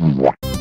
Mwah.